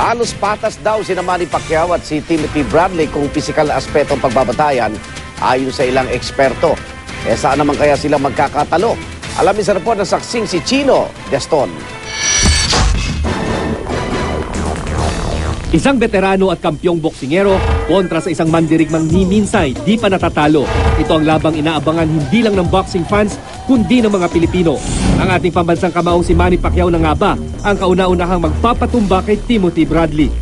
Halos patas daw si Manny Pacquiao at si Timothy Bradley kung pisikal na aspeto ang pagbabatayan ayon sa ilang eksperto. E saan naman kaya sila magkakatalo? Alamin sa report ng saksing si Chino Gaston. Isang veterano at kampyong boksingero kontra sa isang mandirigmang ni minsay di pa natatalo. Ito ang labang inaabangan hindi lang ng boxing fans kundi ng mga Pilipino. Ang ating pambansang kamaong si Manny Pacquiao na nga ba ang kauna-unahang magpapatumba kay Timothy Bradley.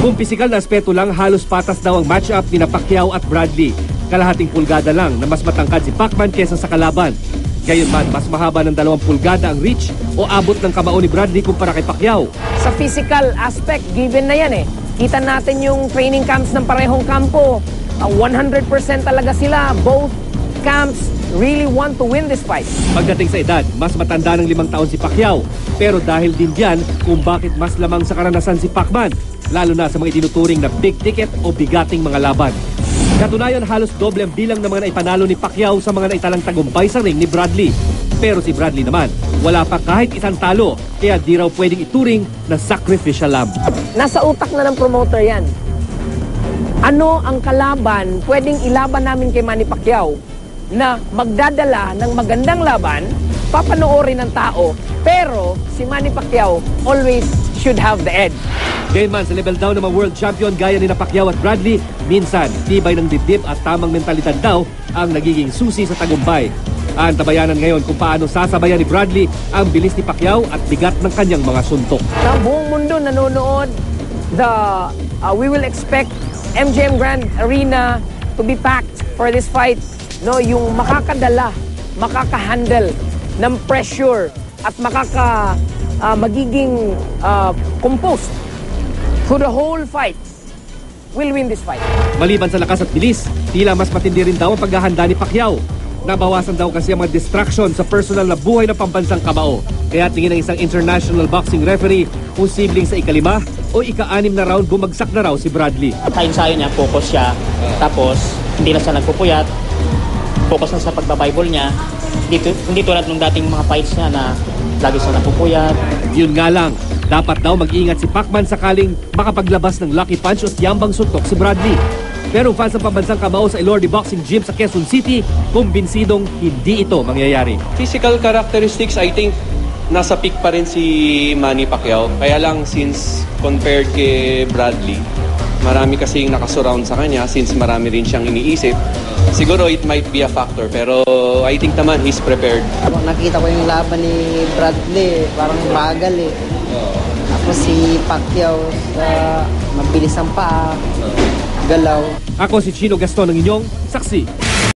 Kung pisikal na aspeto lang, halos patas daw ang matchup ni Pacquiao at Bradley. Kalahating pulgada lang na mas matangkad si Pacman kesa sa kalaban. Gayunman, mas mahaba ng dalawang pulgada ang reach o abot ng kamao ni Bradley kumpara kay Pacquiao. Sa physical aspect, given na yan eh. Kita natin yung training camps ng parehong kampo. Uh, 100% talaga sila. Both camps really want to win this fight. Pagdating sa edad, mas matanda ng limang taon si Pacquiao. Pero dahil din diyan kung bakit mas lamang sa karanasan si Pacman, lalo na sa mga itinuturing na big ticket o bigating mga laban. Katunayan, halos doble ang bilang ng mga naipanalo ni Pacquiao sa mga naitalang tagumpay sa ring ni Bradley. Pero si Bradley naman, wala pa kahit isang talo, kaya di raw pwedeng ituring na sacrificial lamb. Nasa utak na ng promoter yan. Ano ang kalaban pwedeng ilaban namin kay Manny Pacquiao na magdadala ng magandang laban, papanoorin ng tao, pero si Manny Pacquiao always should have the edge. Gayunman sa level down ng mga world champion gaya ni Pacquiao at Bradley, minsan tibay ng dibdib at tamang mentalidad daw ang nagiging susi sa tagumpay. Ang tabayanan ngayon kung paano sasabayan ni Bradley ang bilis ni Pacquiao at bigat ng kanyang mga suntok. Sa buong mundo nanonood, the uh, we will expect MGM Grand Arena to be packed for this fight. No, yung makakadala, makaka-handle ng pressure at makaka uh, magiging uh, composed to the whole fight will win this fight. Maliban sa lakas at bilis, tila mas matindi rin daw ang paghahanda ni Pacquiao. Nabawasan daw kasi ang mga distraction sa personal na buhay ng pambansang kamao. Kaya tingin ng isang international boxing referee, posibleng sa ikalima o ika-anim na round bumagsak na raw si Bradley. Sa ensayo niya, focus siya. Tapos, hindi na siya nagpupuyat. Focus na sa pagbabible niya. Hindi, tu- hindi tulad nung dating mga fights niya na lagi siya nagpupuyat. Yun nga lang, dapat daw mag-iingat si Pacman sakaling makapaglabas ng lucky punch o yambang suntok si Bradley. Pero fans ng pambansang kamao sa Ilordi Boxing Gym sa Quezon City, kumbinsidong hindi ito mangyayari. Physical characteristics, I think, nasa peak pa rin si Manny Pacquiao. Kaya lang, since compared kay Bradley, marami kasing nakasurround sa kanya since marami rin siyang iniisip. Siguro it might be a factor, pero I think naman he's prepared. Nakita ko yung laban ni Bradley, parang bagal eh. Tapos si Pacquiao, sa mabilis ang paa, galaw. Ako si Chino Gaston ng inyong saksi.